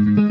Mm-hmm.